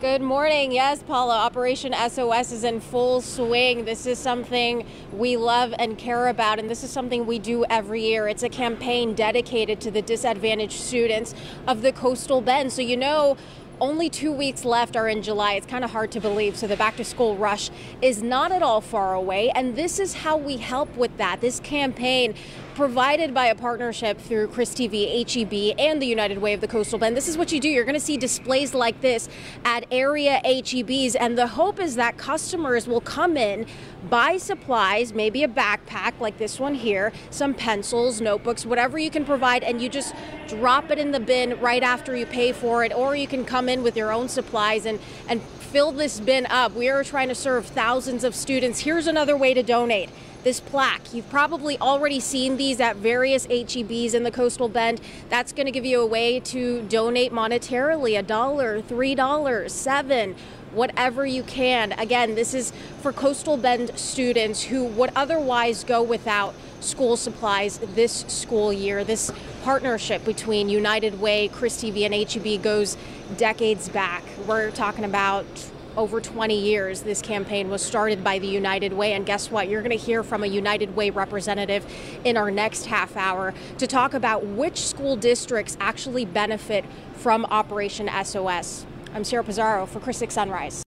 Good morning. Yes, Paula, Operation SOS is in full swing. This is something we love and care about, and this is something we do every year. It's a campaign dedicated to the disadvantaged students of the coastal bend. So, you know, only two weeks left are in July. It's kind of hard to believe. So the back to school rush is not at all far away. And this is how we help with that. This campaign provided by a partnership through KRIS TV, HEB, and the United Way of the Coastal Bend. This is what you do. You're going to see displays like this at area HEBs. And the hope is that customers will come in, buy supplies, maybe a backpack like this one here, some pencils, notebooks, whatever you can provide, and you just drop it in the bin right after you pay for it. Or you can come in with your own supplies and, and fill this bin up. We are trying to serve thousands of students. Here's another way to donate this plaque. You've probably already seen these at various HEBs in the coastal bend. That's going to give you a way to donate monetarily a dollar, three dollars, seven, whatever you can. Again, this is for coastal bend students who would otherwise go without school supplies this school year. This partnership between United Way, KRIS TV, and HEB goes decades back. We're talking about over 20 years this campaign was started by the United Way and guess what you're going to hear from a United Way representative in our next half hour to talk about which school districts actually benefit from Operation SOS. I'm Sarah Pizarro for 6 Sunrise.